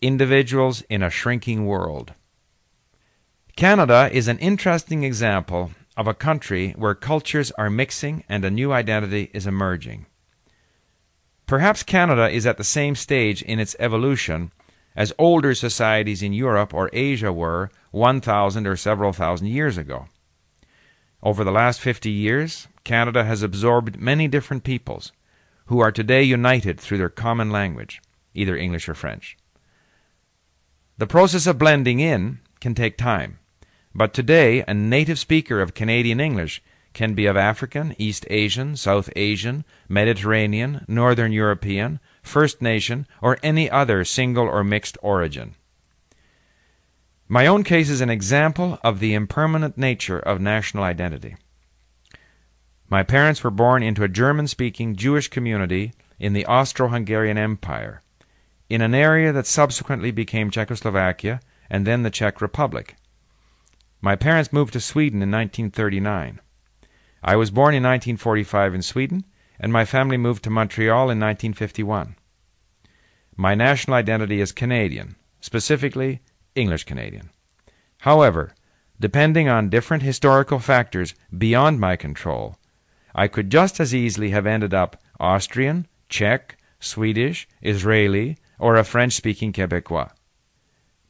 individuals in a shrinking world. Canada is an interesting example of a country where cultures are mixing and a new identity is emerging. Perhaps Canada is at the same stage in its evolution as older societies in Europe or Asia were 1,000 or several thousand years ago. Over the last 50 years, Canada has absorbed many different peoples who are today united through their common language, either English or French. The process of blending in can take time. But today, a native speaker of Canadian English can be of African, East Asian, South Asian, Mediterranean, Northern European, First Nation, or any other single or mixed origin. My own case is an example of the impermanent nature of national identity. My parents were born into a German speaking Jewish community in the Austro Hungarian Empire, in an area that subsequently became Czechoslovakia and then the Czech Republic. My parents moved to Sweden in 1939. I was born in 1945 in Sweden, and my family moved to Montreal in 1951. My national identity is Canadian, specifically English Canadian. However, depending on different historical factors beyond my control, I could just as easily have ended up Austrian, Czech, Swedish, Israeli, or a French speaking Quebecois.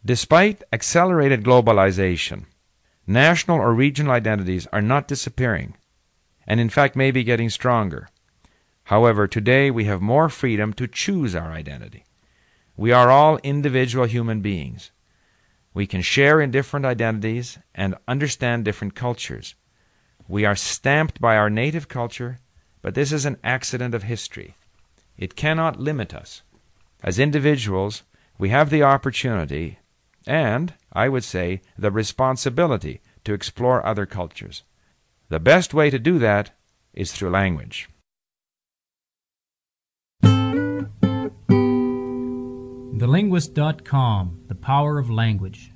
Despite accelerated globalization, National or regional identities are not disappearing, and in fact may be getting stronger. However, today we have more freedom to choose our identity. We are all individual human beings. We can share in different identities and understand different cultures. We are stamped by our native culture, but this is an accident of history. It cannot limit us. As individuals, we have the opportunity and, I would say, the responsibility to explore other cultures. The best way to do that is through language. TheLinguist.com The Power of Language.